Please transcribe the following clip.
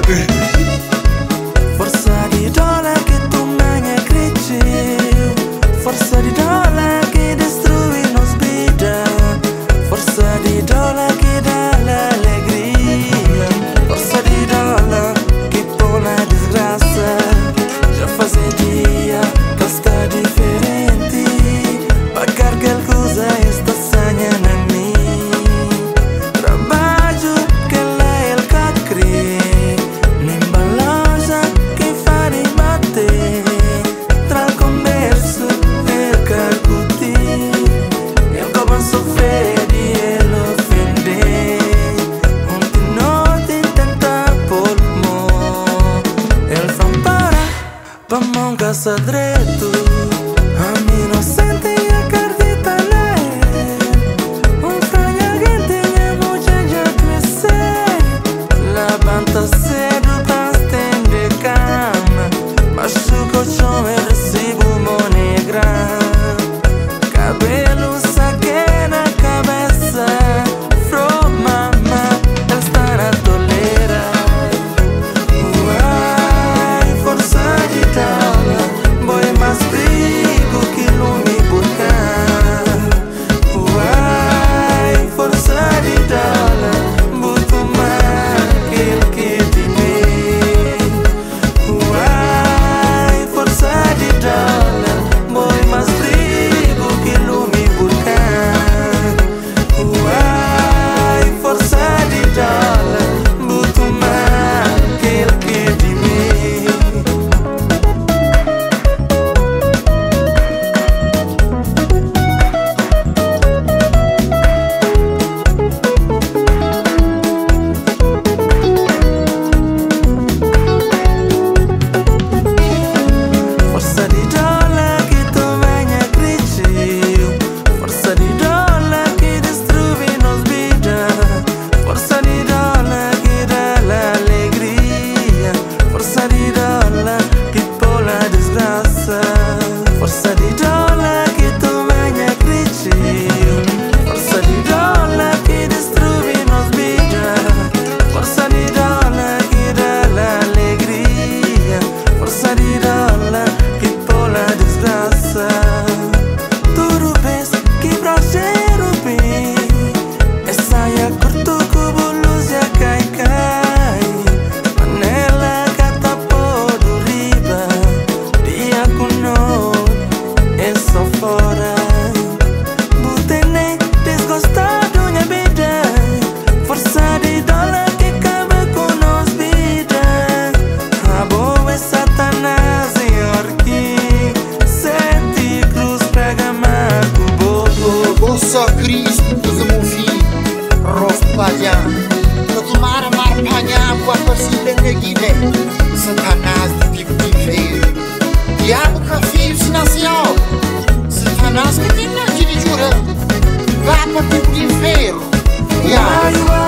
love. caça sadreto A mim não sei Nasce que tem na diretora Vá para o inferno Yeah